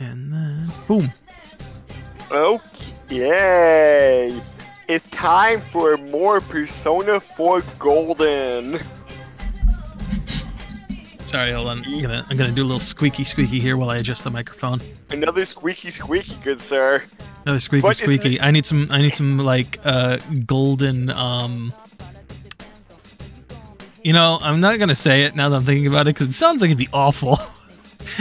And then, boom. Okay. It's time for more Persona 4 Golden. Sorry, hold on. I'm gonna, I'm gonna do a little squeaky squeaky here while I adjust the microphone. Another squeaky squeaky, good sir. Another squeaky But squeaky. I need some. I need some like uh golden. Um. You know, I'm not gonna say it now that I'm thinking about it because it sounds like it'd be awful.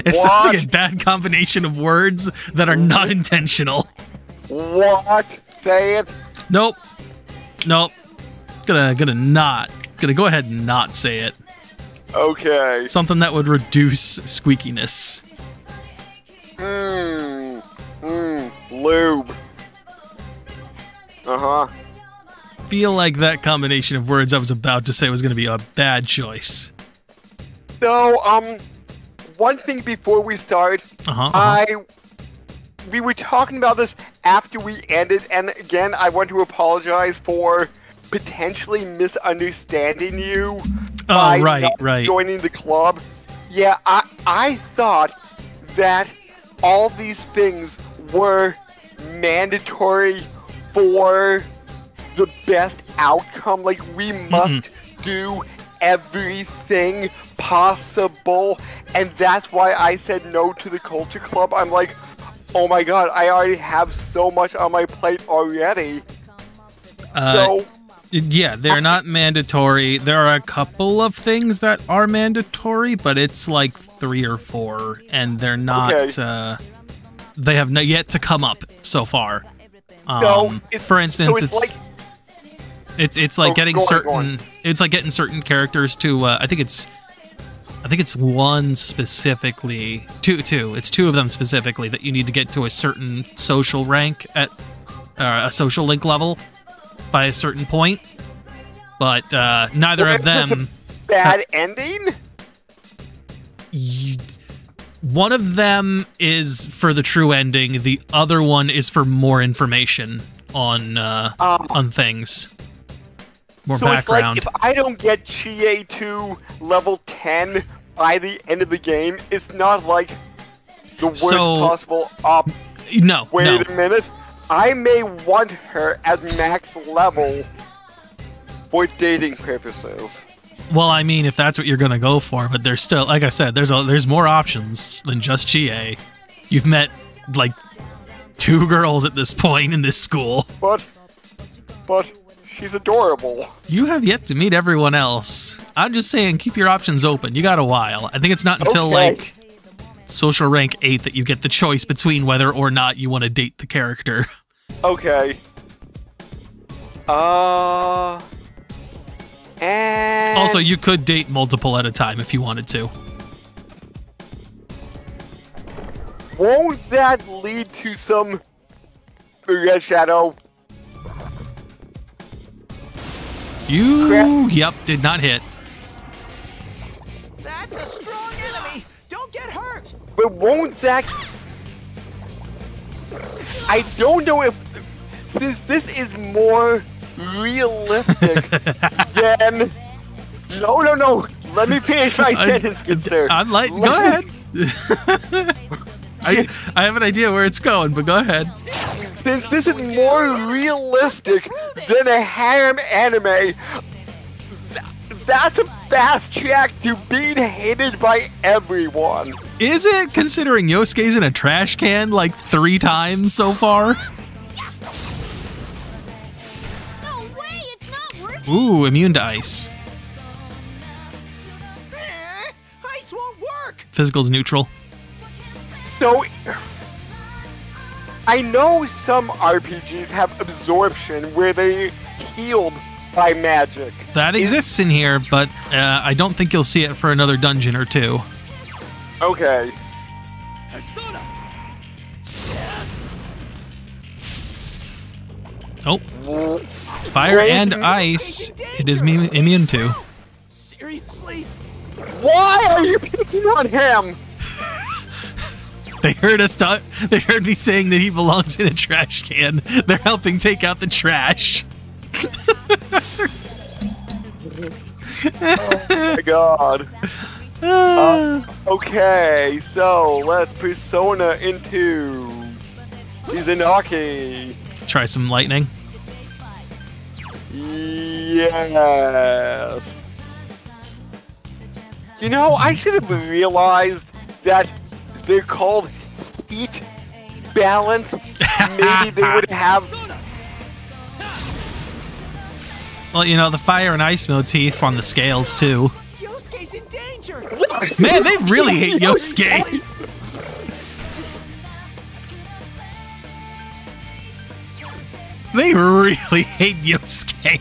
it sounds like a bad combination of words that are not intentional. What? Say it. Nope. Nope. Gonna gonna not. Gonna go ahead and not say it. Okay. Something that would reduce squeakiness. Mmm. Mmm. Lube. Uh huh. Feel like that combination of words I was about to say was gonna be a bad choice. So, um, one thing before we start, Uh-huh, uh-huh. I we were talking about this after we ended, and again, I want to apologize for potentially misunderstanding you Oh, by right, right. joining the club. Yeah, I I thought that all these things were mandatory for the best outcome. Like we must do everything possible, and that's why I said no to the culture club. I'm like, oh my god, I already have so much on my plate already. Uh, so Yeah, they're not mandatory. There are a couple of things that are mandatory, but it's like three or four, and they're not. Okay. Uh, they have not yet to come up so far. Um, So, for instance, so it's it's like- it's it's like Oh, getting on, certain. It's like getting certain characters to. Uh, I think it's. I think it's one specifically, two, two. It's two of them specifically that you need to get to a certain social rank at uh, a social link level by a certain point. But uh, neither Well, of them. bad ending. y- One of them is for the true ending. The other one is for more information on uh, on things, more So background. it's like if I don't get Chie to level 10 by the end of the game, it's not like the worst So- possible op. no, Wait no. a minute. I may want her at max level for dating purposes. Well, I mean, if that's what you're gonna go for, but there's still, like I said, there's a, there's more options than just Chie. You've met like two girls at this point in this school. But, but she's adorable. You have yet to meet everyone else. I'm just saying, keep your options open. You got a while. I think it's not until Okay. like social rank eight that you get the choice between whether or not you want to date the character. Okay. Uh. And also, you could date multiple at a time if you wanted to. won't that lead to some Red Shadow? You, Crap. yep, did not hit. That's a strong enemy. Don't get hurt. But won't that? I don't know if since this is more realistic than. No, no, no. Let me finish my sentence, good sir. I'm like, go me- ahead. I, I have an idea where it's going, but go ahead. Since this is more realistic than a harem anime, that's a fast track to being hated by everyone. Is it considering Yosuke's in a trash can like three times so far? No way, it's not working. Ooh, immune to ice. Eh, ice won't work. Physical's neutral. So, I know some RPGs have absorption where they healed by magic. That exists in here, but uh, I don't think you'll see it for another dungeon or two. Okay. Persona. Oh, fire Wait, and ice. It is me- immune to. Seriously? Why are you picking on him? They heard us talk. They heard me saying that he belongs in a trash can. They're helping take out the trash. Oh my god. Ah. Okay, so let's persona into Izanagi. Try some lightning. Yes. You know, I should have realized that they're called heat balance. Maybe they would have. Well, you know, the fire and ice motif on the scales, too. Yosuke's in danger. Man, they really hate Yosuke. They really hate Yosuke.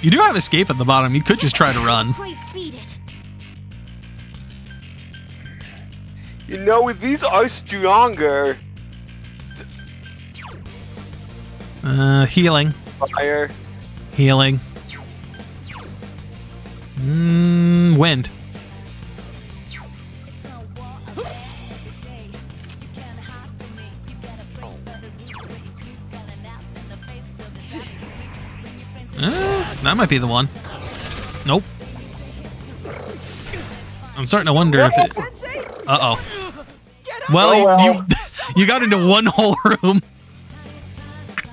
You do have escape at the bottom. You could just try to run. You know, these are stronger. Uh, healing. Fire. Healing. Mm, wind. Uh, that might be the one. Nope. I'm starting to wonder if it. Uh oh. Get up. Well, Oh, well. you you got into one whole room.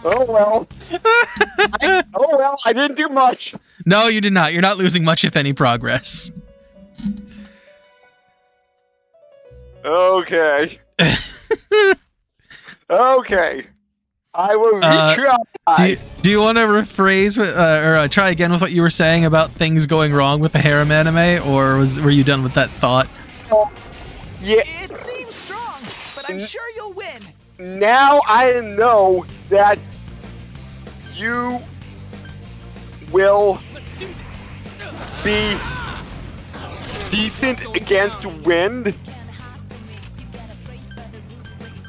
Oh well. I, oh well, I didn't do much. No, you did not. You're not losing much, if any, progress. Okay. okay. I will Uh, retry. Do you, do you want to rephrase uh, or uh, try again with what you were saying about things going wrong with the harem anime, or was were you done with that thought? yeah, It seems strong, but I'm sure you'll win. now I know that you will Let's do this. be decent against wind.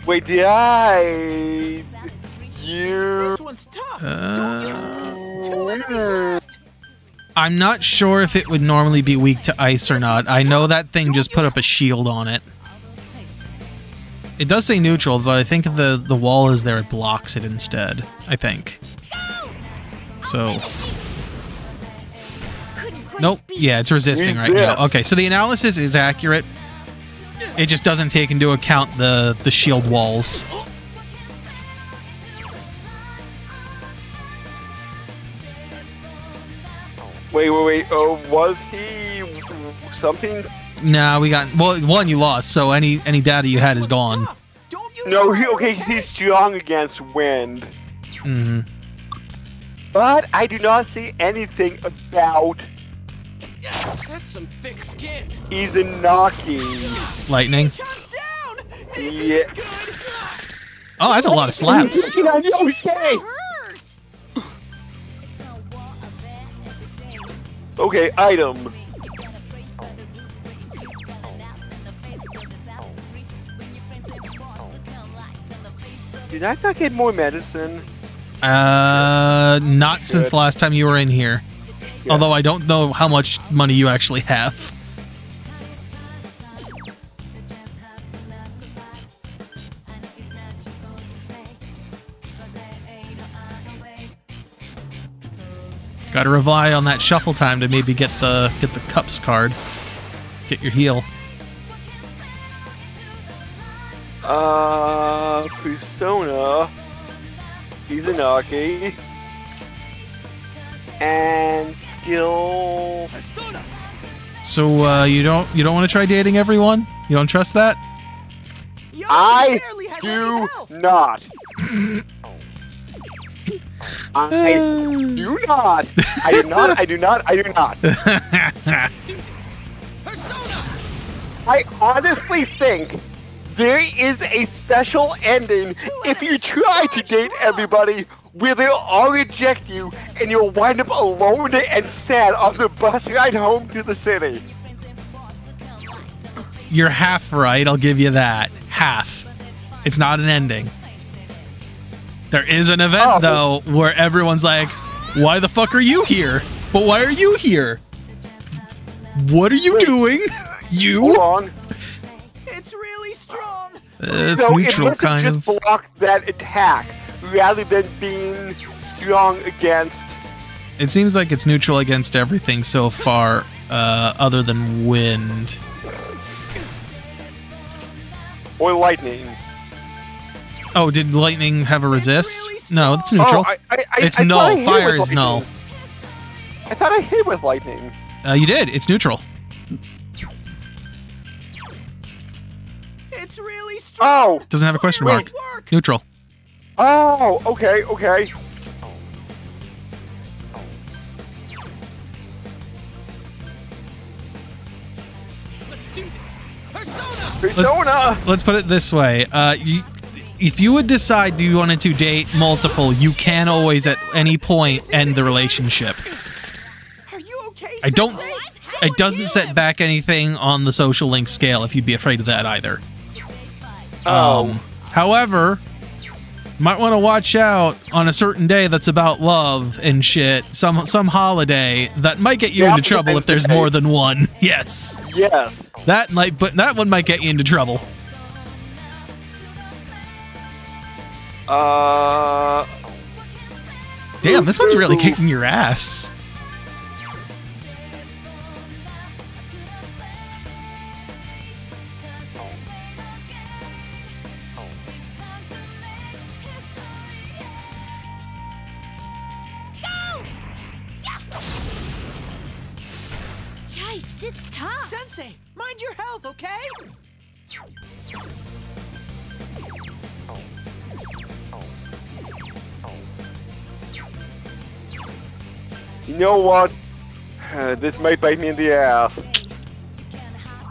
Wait, did I? You. This one's tough. Uh, two enemies left. I'm not sure if it would normally be weak to ice or not. I know that thing just put up a shield on it. It does say neutral, but I think the the wall is there. It blocks it instead. I think. So nope. Yeah, it's resisting right now. Okay, so the analysis is accurate. It just doesn't take into account the the shield walls. Wait, wait, wait. Oh, was he something? Nah, we got well. One you lost, so any any data you had is gone. tough. Don't use No, he, okay, attack. he's strong against wind. hmm But I do not see anything about Yeah, That's some thick skin. Izanagi. Lightning. Chops down. This Yeah. good. Oh, that's a lot of slaps. Looking on Yosuke! Hurt. Okay, item. Did I not get more medicine? Uh, not since the last time you were in here. Yeah. Although I don't know how much money you actually have. Got to rely on that shuffle time to maybe get the get the cups card, get your heal. Uh, Persona, Izanagi, and skill. Persona. So uh, you don't you don't want to try dating everyone? You don't trust that? Yosuke I barely has any do not. I do not. I do not. I do not. I do not. Let's do this. Persona. I honestly think there is a special ending if you try to date everybody where they'll all reject you and you'll wind up alone and sad on the bus ride home to the city. You're half right. I'll give you that. Half. It's not an ending. There is an event Oh. though where everyone's like, "Why the fuck are you here? But why are you here? What are you Wait. doing? Hold You? on. It's so neutral, it kind have of. just blocked that attack rather than being strong against. It seems like it's neutral against everything so far. uh, other than wind. Or lightning. Oh, did lightning have a resist? really no, it's neutral. Oh, I, I, I, It's I null. I Fire with is null. I thought I hit with lightning. uh, you did. It's neutral. It's really strong. Oh, Doesn't have a question mark. Work. Neutral. oh, okay, okay. Let's do this. Persona. Persona. Let's put it this way. Uh, you, if you would decide you wanted to date multiple, you can always at any point end the relationship. Are you okay? I don't. It doesn't set back anything on the social link scale if you'd be afraid of that either. Oh. Um, however, might want to watch out on a certain day that's about love and shit. Some some holiday that might get you Yeah, into trouble if there's more than one. Yes, Yes. that might, but that one might get you into trouble. Uh. Damn, this one's really kicking your ass. Know what? Uh, this might bite me in the ass.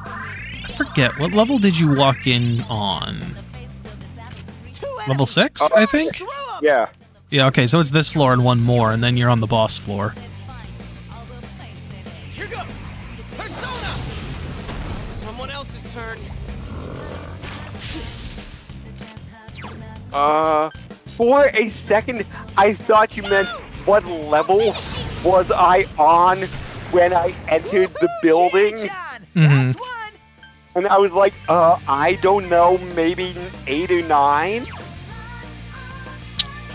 I forget what level did you walk in on? Level enemies. six, Oh. I think. Yeah. Yeah. Okay, so it's this floor and one more, and then you're on the boss floor. Here goes. Persona. Someone else's turn. Uh, for a second, I thought you meant what level was I on when I entered the building, Chie-chan, Mhm. And I was like, uh, I don't know, maybe eight or nine.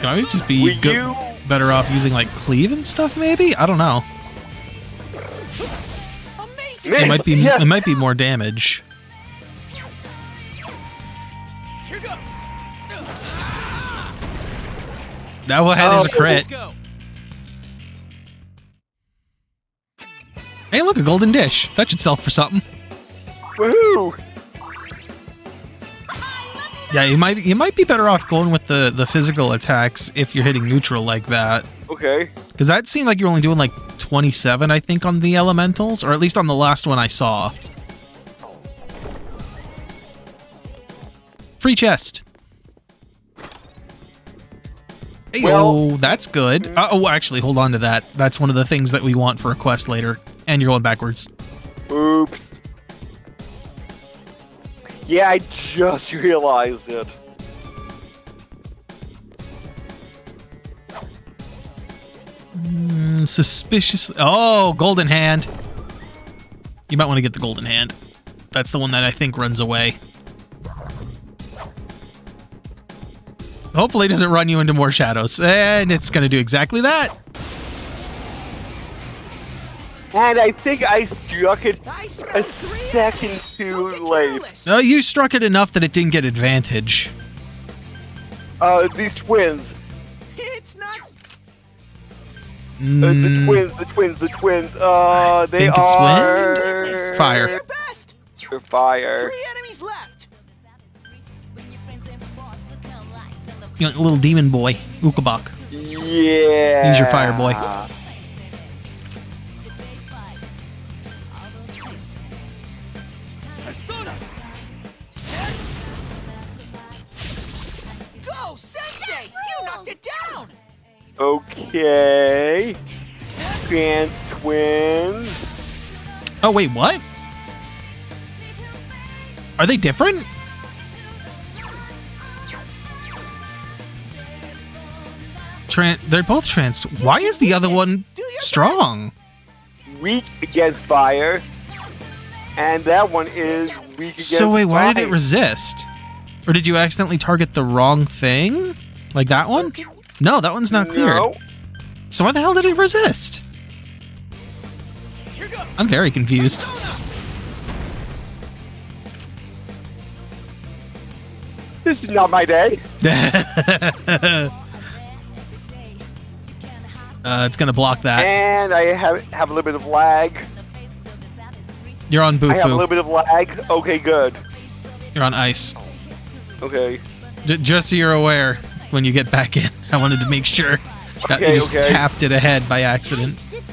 I would just be Were go- you? better off using like cleave and stuff, maybe. I don't know. Amazing. It might be. yes. It might be more damage. Here goes. That well, hey, there's a. Let's crit. Hey, look, a golden dish. That should sell for something. Woohoo! Yeah, you might you might be better off going with the the physical attacks if you're hitting neutral like that, Okay. because that seemed like you're only doing like 27, I think, on the elementals, or at least on the last one I saw. Free chest. Hey, Well- that's good. Uh, oh, actually, hold on to that. That's one of the things that we want for a quest later. And you're going backwards. Oops. Yeah, I just realized it. Mm, suspicious. Oh, golden hand. You might want to get the golden hand. That's the one that I think runs away. Hopefully, it doesn't run you into more shadows, and it's going to do exactly that. And I think I struck it I smell a three second enemies. too late. No, you struck it enough that it didn't get advantage. Uh, these twins. It's not. Uh, the Mm, twins, the twins, the twins. Uh, they think it's are wind? Fire. Do your best. They're fire. Three enemies left. you know, little demon boy, Ukobach. Yeah. He's your fire boy. knocked it down. Okay. Trance twins. Oh wait, what? Are they different? Tran- they're both trans. Why is the other one strong? Weak against fire. And that one is weak against So wait, why did it resist? Or did you accidentally target the wrong thing? Like that one? No, that one's not cleared. No. So why the hell did it resist? I'm very confused. This is not my day. uh, it's gonna block that. And I have have a little bit of lag. You're on I have a little bit of lag. Okay, good. You're on ice. Okay. J- just so you're aware, when you get back in, I wanted to make sure that Okay, you just okay. tapped it ahead by accident. It's.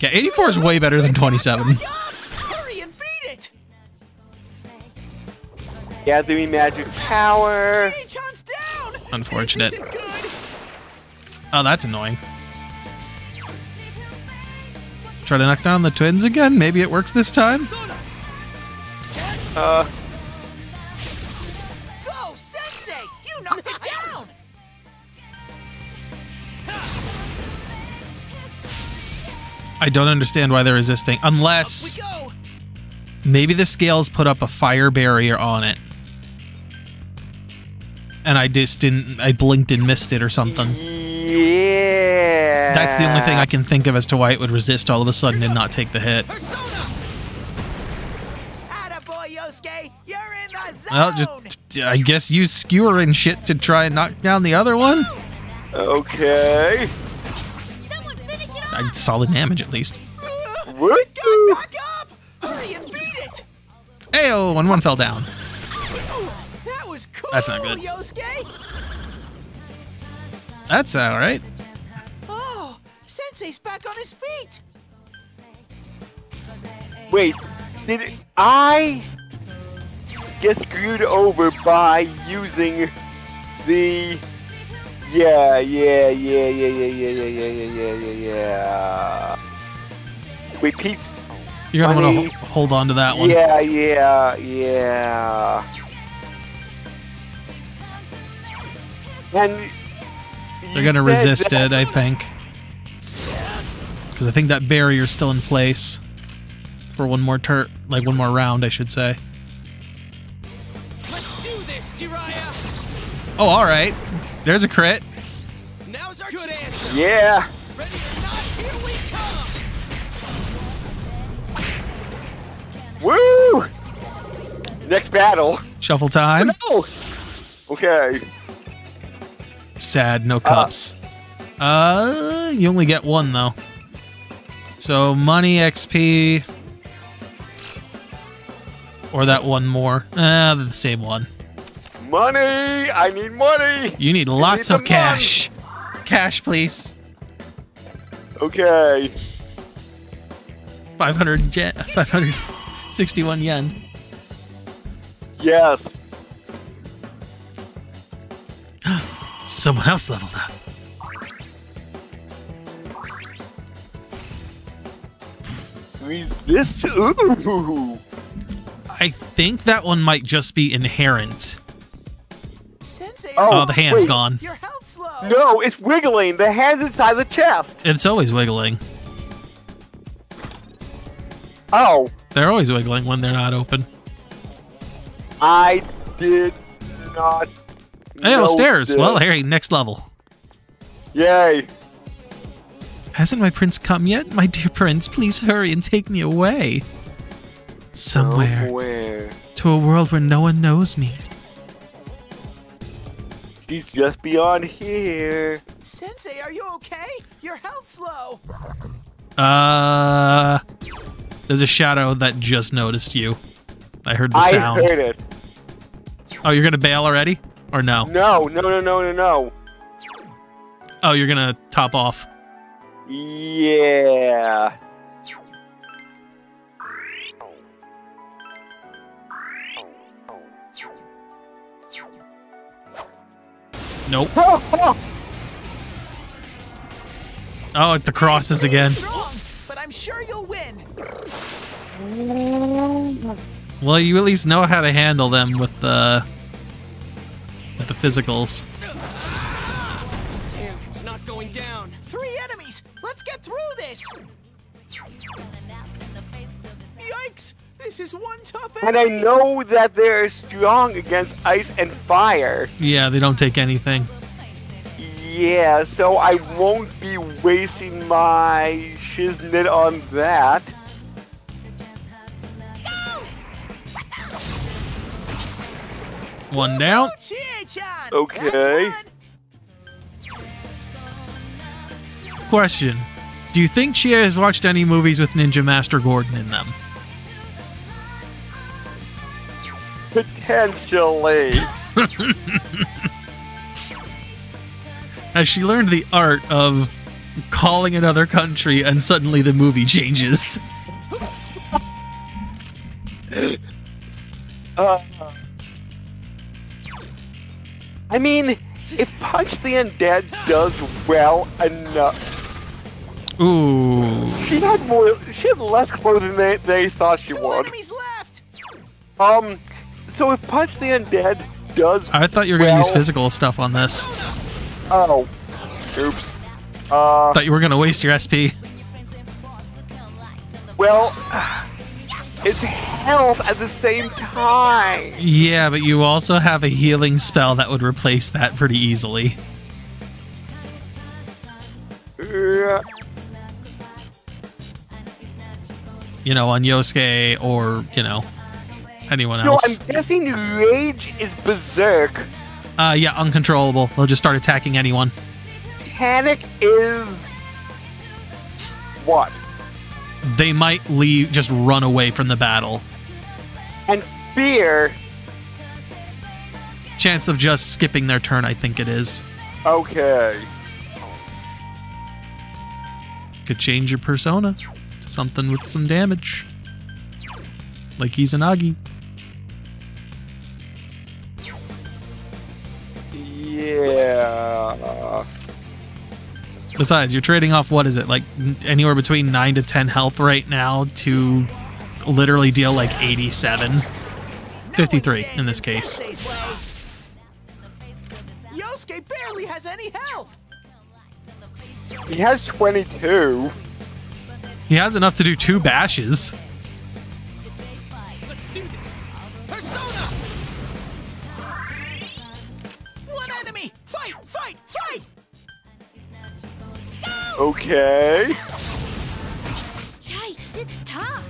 Yeah, 84 is way better than 27. Yup! Hurry and beat it! Gathering magic power. Chan's! Unfortunate. This isn't good. Oh, that's annoying. Try to knock down the twins again? Maybe it works this time? Uh, I don't understand why they're resisting. Unless maybe the scales put up a fire barrier on it. And I just didn't, I blinked and missed it or something. yeah. That's the only thing I can think of as to why it would resist all of a sudden and not take the hit. Persona! Attaboy, Yosuke! You're in the zone! Well, just, I guess use skewer and shit to try and knock down the other one? Okay. I saw damage at least. What? Go back up! Hurry and beat it! Ayo, and one fell down. That was cool, That's not good. Yosuke! That's alright. Oh, Sensei's back on his feet! Wait, did I get screwed over by using the? Yeah, yeah, yeah, yeah, yeah, yeah, yeah, yeah, yeah, yeah, yeah, yeah. Wait, Pete. You're gonna want to hold on to that one. Yeah, yeah, yeah. And They're gonna resist that- it, I think. Because I think that barrier's still in place for one more turn, like one more round, I should say. Let's do this, Jiraiya! Oh, all right. There's a crit. Now's our good answer! Yeah. Ready or not, here we come! Woo! Next battle. Shuffle time. No. Okay. Sad, no cups. Uh, you only get one though. So money, XP, or that one more. Uh, the same one. Money. I need money. You need lots of cash. Cash, please. Okay. 500 yen, 561 yen. Yes. Someone else leveled up. Resist. Ooh. I think that one might just be inherent. Sensei, Oh, Oh, the hand's wait. gone. your health's low! No, it's wiggling. The hand's inside the chest. It's always wiggling. Oh, They're always wiggling when they're not open. I did not. Hey, oh, know stairs. this. Well, Harry, next level. Yay. Hasn't my prince come yet? My dear prince, please hurry and take me away. Somewhere. Somewhere. To a world where no one knows me. She's just beyond here. Sensei, are you okay? Your health's low! Uh. There's a shadow that just noticed you. I heard the I sound. heard it. Oh, you're gonna bail already? Or no? No, no, no, no, no, no. Oh, you're gonna top off. Yeah. Nope. Oh, the crosses again. Strong, but I'm sure you'll win! Well, you at least know how to handle them with the with the physicals. Damn, it's not going down! Three enemies! Let's get through this! This is one tough and I know that they're strong against ice and fire. Yeah, they don't take anything. Yeah, so I won't be wasting my shiznit on that. One down. Oh, okay. One. Question: Do you think Chie has watched any movies with Ninja Master Gordon in them? Potentially. Has she learned the art of calling another country and suddenly the movie changes? Uh, I mean, if Punch the Undead does well enough, Ooh. she had more. She had less clothing than they, they thought she Two would. enemies left! Um, so if Punch the Undead does, I thought you were going to use physical stuff on this. oh, oops. Uh, Thought you were going to waste your SP. well, it's health at the same time. Yeah, but you also have a healing spell that would replace that pretty easily. Yeah. You know, on Yosuke or, you know, anyone No, else. I'm guessing Rage is Berserk. Uh, yeah, uncontrollable. They'll just start attacking anyone. Panic is what? They might leave, just run away from the battle. And Fear. Chance of just skipping their turn, I think it is. Okay. Could change your persona to something with some damage. Like Izanagi. Yeah. Besides, you're trading off what is it like anywhere between nine to ten health right now to literally deal like 87. 53 in this case. Sensei's. Yosuke barely has any health! He has 22. He has enough to do two bashes. Okay. Yikes, it's tough.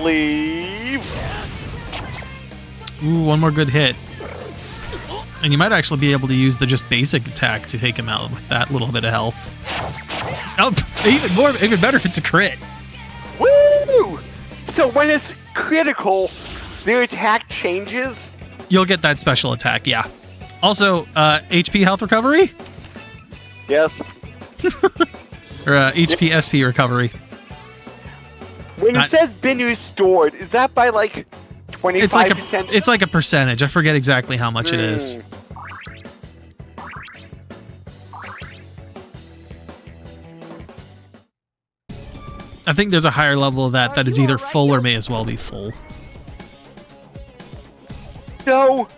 Leave. Ooh, one more good hit. And you might actually be able to use the just basic attack to take him out with that little bit of health. Oh, even more, even better if it's a crit. Woo! So when it's critical, their attack changes? You'll get that special attack, yeah. Also, uh, HP health recovery Yes. or uh, HP SP recovery. When Not- it says been restored, is that by like 25%? It's like a it's like a percentage. I forget exactly how much it is. Mm. I think there's a higher level of that that is either full or may as well be full. So,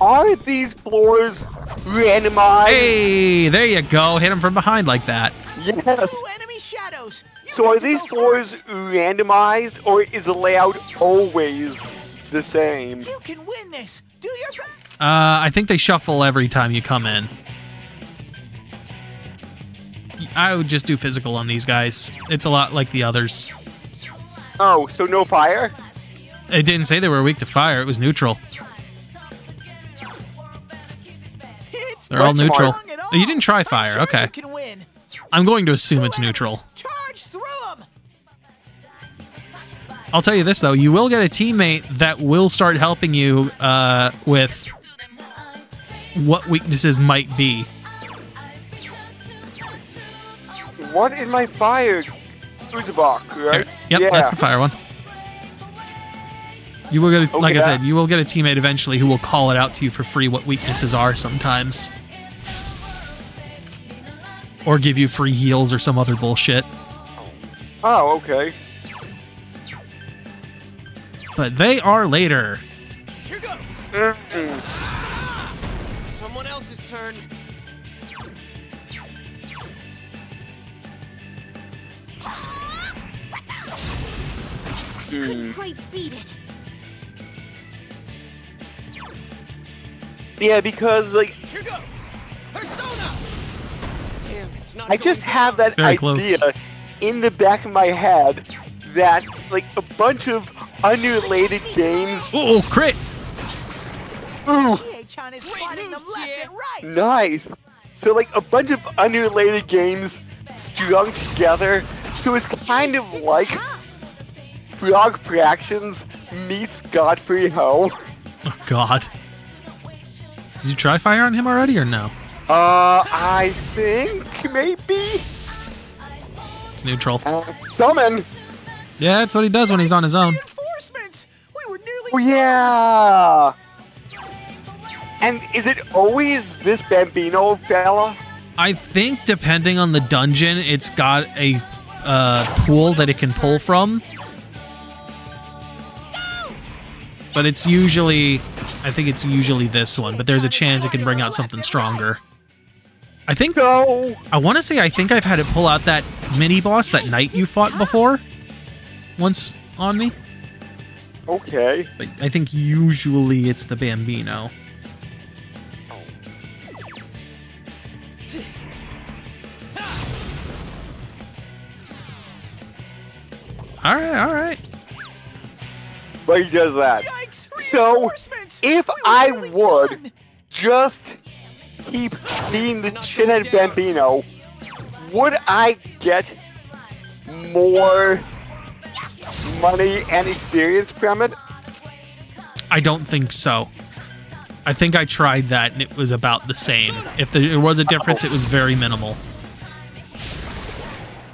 are these floors randomized? Hey, there you go. Hit him from behind like that. Yes. Two enemy shadows! So are these go floors randomized, or is the layout always the same? You can win this! Do your best! Uh, I think they shuffle every time you come in. I would just do physical on these guys. It's a lot like the others. Oh, so no fire? It didn't say they were weak to fire. It was neutral. It's They're all neutral. wrong Oh, you didn't try fire. sure Okay. You can win. I'm going to assume Two it's neutral. Charge through them! I'll tell you this though, you will get a teammate that will start helping you uh, with what weaknesses might be. What is my fire? Ukobach, right? Here. Yep, yeah. that's the fire one. You will get, a, like I Okay. said, you will get a teammate eventually who will call it out to you for free what weaknesses are sometimes, or give you free heals or some other bullshit. Oh, okay. But they are later. Here goes! Mm-mm. Someone else's turn. Mm. Couldn't quite beat it. Yeah, because like Here goes. Persona. Damn, it's not. I just have that Very close. idea in the back of my head that like a bunch of unrelated games. Oh, crit! Ooh, Chie-chan is sliding them left and right. nice. So like a bunch of unrelated games strung together. So it's kind of like Frog Fractions meets Godfrey Ho. Oh, God. Did you try fire on him already or no? Uh, I think maybe It's neutral. uh, summon. Yeah, that's what he does when he's on his own. We were nearly. Oh yeah. And is it always this Bambino fella? I think depending on the dungeon, it's got a uh, pool that it can pull from. But it's usually, I think it's usually this one. But there's a chance it can bring out something stronger. I think No. I want to say I think I've had it pull out that mini boss that night you fought before, once on me. Okay. But I think usually it's the Bambino. All right, all right. But he does that. Yikes! So, if We I nearly would- done. Just keep being the Chin shithead Bambino, would I get more money and experience from it? I don't think so. I think I tried that and it was about the same. If there was a difference, it was very minimal.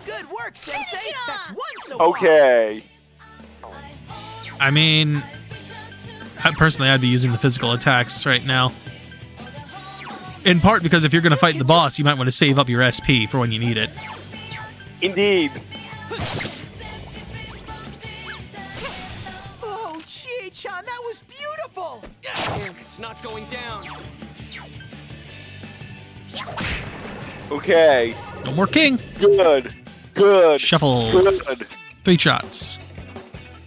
Good work, Sensei. That's one so far. Okay. I mean, I, personally, I'd be using the physical attacks right now. In part because if you're going to fight the boss, you might want to save up your SP for when you need it. Indeed. Oh, Chie-chan, that was beautiful. Damn, it's not going down. Okay. No more king. Good. Good. Shuffle. Good. Three shots.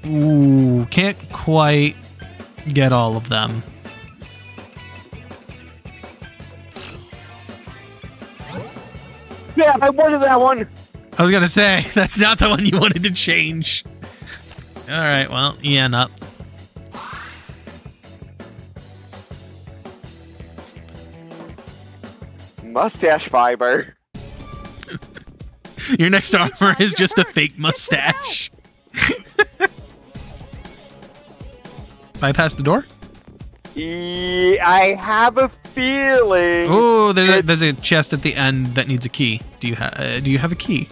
Ooh, can't quite get all of them. Yeah, I wanted that one. I was gonna say that's not the one you wanted to change. All right, well, Ian up. Mustache fiber. Your next armor is just a fake mustache. Bypass the door. I have a feeling. Oh, there's a, It- there's a chest at the end that needs a key. Do you have uh, Do you have a key?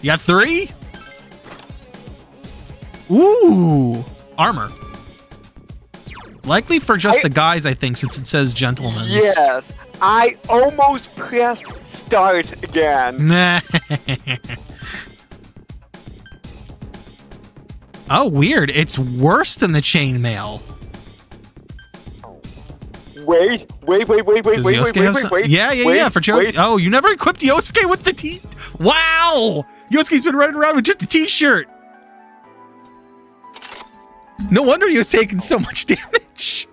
You got three. Ooh, armor. Likely for just I- the guys, I think, since it says gentlemen. Yes. I almost pressed start again. Oh, weird. It's worse than the chainmail. Wait, wait, wait, wait, wait, wait, wait, wait, some? wait. yeah, yeah, wait, yeah. For Joe. wait. Oh, you never equipped Yosuke with the t. Wow, Yosuke's been running around with just a t-shirt. No wonder he was taking so much damage.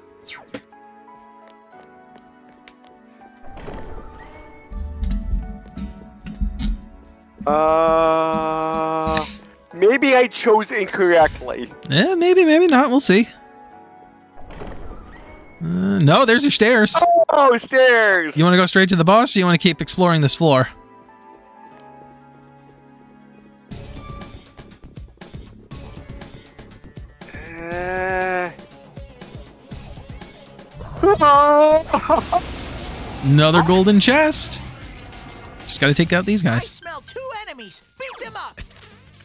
Uh, maybe I chose incorrectly. Eh, maybe, maybe not. We'll see. Uh, no, there's your stairs. Oh, stairs. You want to go straight to the boss, or you want to keep exploring this floor? Uh... Oh. Another golden chest. Just got to take out these I guys. smell two enemies. Beat them up.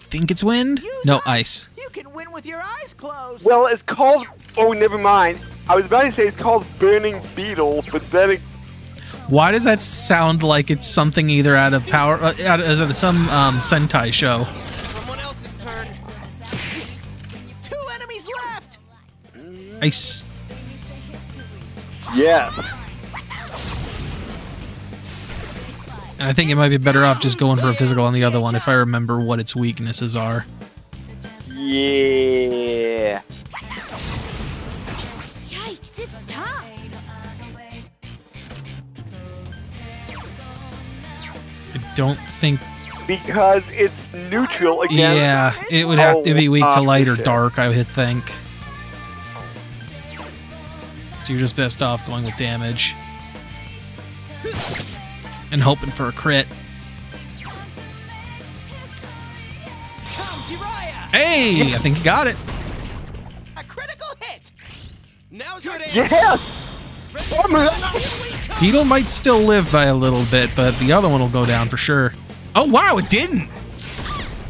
Think it's wind? Use No, ice. You can win with your eyes closed. Well, it's called. Oh, never mind. I was about to say it's called Burning Beetle, but then it. Why does that sound like it's something either out of power, uh, out of, out of some um, Sentai show? Someone else's turn. Two enemies left. Ice. Yeah. And I think it might be better off just going for a physical on the other one if I remember what its weaknesses are. Yeah. Don't think. because it's neutral against. Yeah, it would have to be weak to light or dark. I would think. So you're just best off going with damage and hoping for a crit. Come, Jiraiya! Hey, I think you got it. A critical hit! Now's your Yes. Beetle might still live by a little bit, but the other one will go down for sure. Oh wow, it didn't.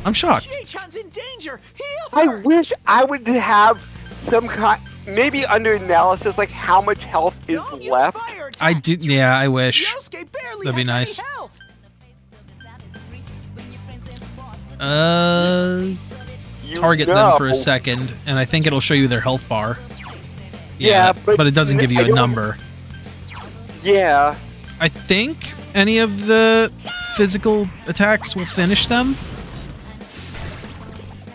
I'm shocked. Chie-chan's in danger! Heal I wish I would have some kind, maybe under analysis, like how much health is Don't use left. I did. Yeah, I wish. That'd be nice. Uh, You target them for a second, and I think it'll show you their health bar. Yeah, but, but it doesn't give you I a don't- number. Yeah. I think any of the physical attacks will finish them.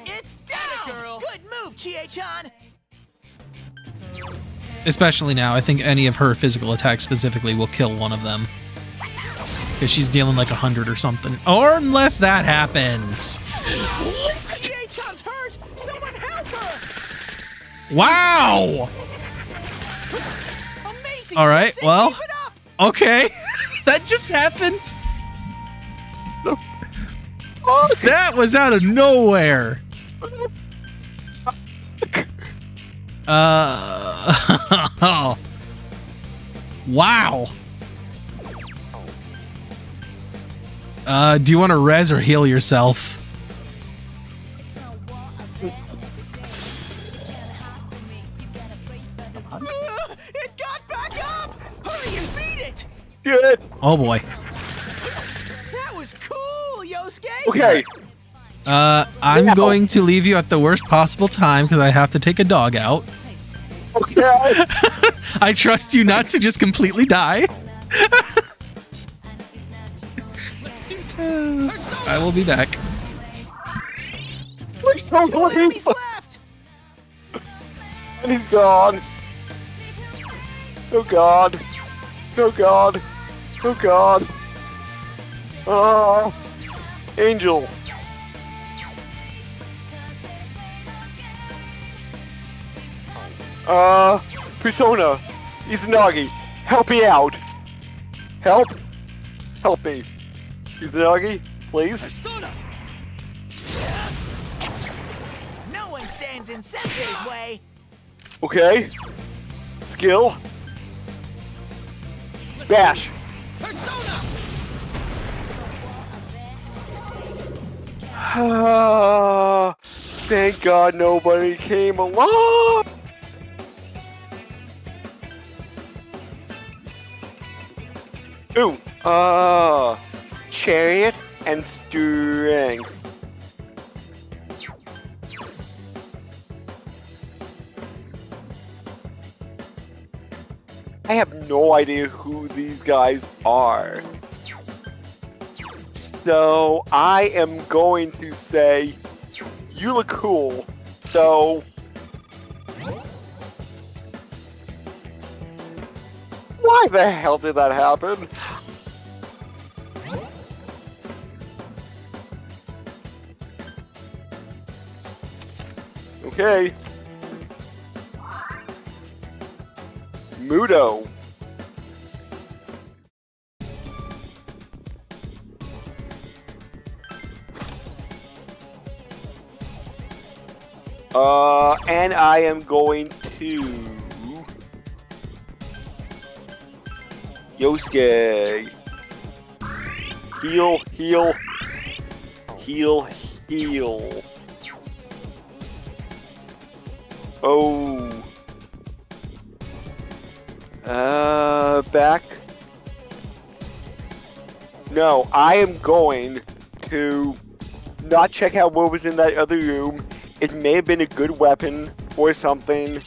It's down! Girl. Good move, Chie-chan! Especially now, I think any of her physical attacks specifically will kill one of them. Because she's dealing like a hundred or something. Or unless that happens. Chie-chan's hurt! Someone help her! Wow! Amazing! All right, well- keep it up! Okay. that just happened. Fuck. That was out of nowhere. Uh. wow. Uh, do you want to res or heal yourself? Good. Oh boy. That was cool, Yosuke! Okay. Uh, I'm Yeah. going to leave you at the worst possible time because I have to take a dog out. Okay. I trust you not to just completely die. I will be back. Please don't Two enemies left! And he's gone. Oh god. Oh god. Oh god. Oh. Angel. Uh, Persona. Izanagi. Help me out. Help. Help me. Izanagi, please. Persona! No one stands in Sensei's way! Okay. Skill. Bash. Persona! Ah, thank God nobody came along. Ooh, uh, chariot and strength. I have no idea who these guys are. So I am going to say you look cool. So why the hell did that happen? Okay. Mudo. Uh, and I am going to Yosuke. Heal, heal, heal, heal. Oh. Uh, back. No, I am going to not check out what was in that other room. It may have been a good weapon or something.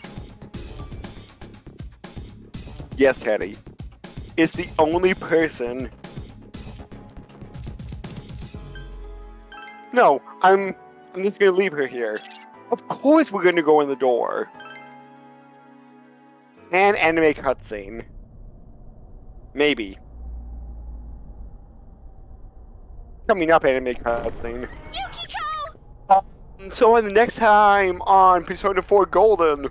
Yes, Teddy. It's the only person. No, I'm. I'm just gonna leave her here. Of course, we're gonna go in the door. And anime cutscene. Maybe. coming up anime cutscene. Yukiko! So in the next time on Persona 4 Golden,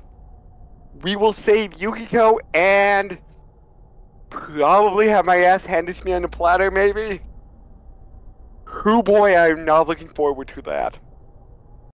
we will save Yukiko and probably have my ass handed to me on a platter, maybe? Who boy, I'm not looking forward to that.